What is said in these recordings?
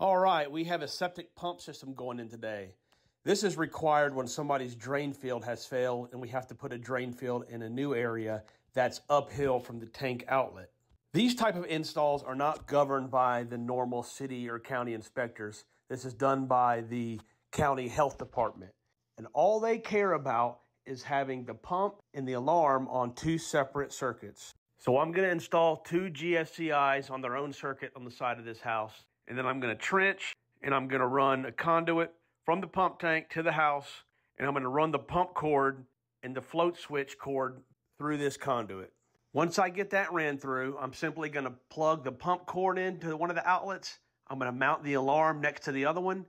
All right, we have a septic pump system going in today. This is required when somebody's drain field has failed and we have to put a drain field in a new area that's uphill from the tank outlet. These type of installs are not governed by the normal city or county inspectors. This is done by the county health department. And all they care about is having the pump and the alarm on two separate circuits. So I'm going to install two GFCIs on their own circuit on the side of this house. And then I'm going to trench and I'm going to run a conduit from the pump tank to the house. And I'm going to run the pump cord and the float switch cord through this conduit. Once I get that ran through, I'm simply going to plug the pump cord into one of the outlets. I'm going to mount the alarm next to the other one,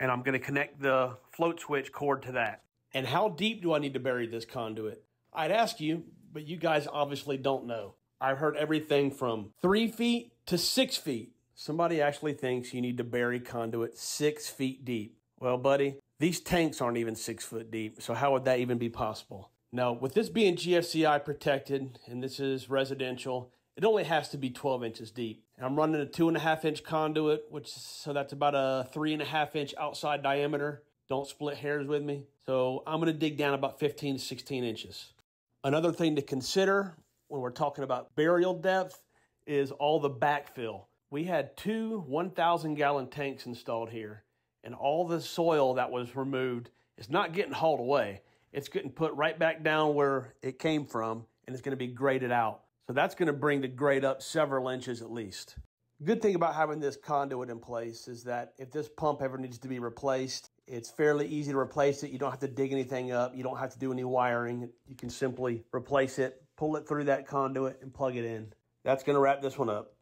and I'm going to connect the float switch cord to that. And how deep do I need to bury this conduit? I'd ask you, but you guys obviously don't know. I've heard everything from three feet to six feet. Somebody actually thinks you need to bury conduit six feet deep. Well, buddy, these tanks aren't even six foot deep, so how would that even be possible? Now, with this being GFCI protected and this is residential, it only has to be 12 inches deep. And I'm running a two and a half inch conduit, which so that's about a three and a half inch outside diameter. Don't split hairs with me. So I'm going to dig down about 15 to 16 inches. Another thing to consider when we're talking about burial depth is all the backfill. We had two 1,000 gallon tanks installed here, and all the soil that was removed is not getting hauled away it's getting put right back down where it came from and it's going to be graded out. So that's going to bring the grade up several inches at least. Good thing about having this conduit in place is that if this pump ever needs to be replaced, it's fairly easy to replace it. You don't have to dig anything up. You don't have to do any wiring. You can simply replace it, pull it through that conduit and plug it in. That's going to wrap this one up.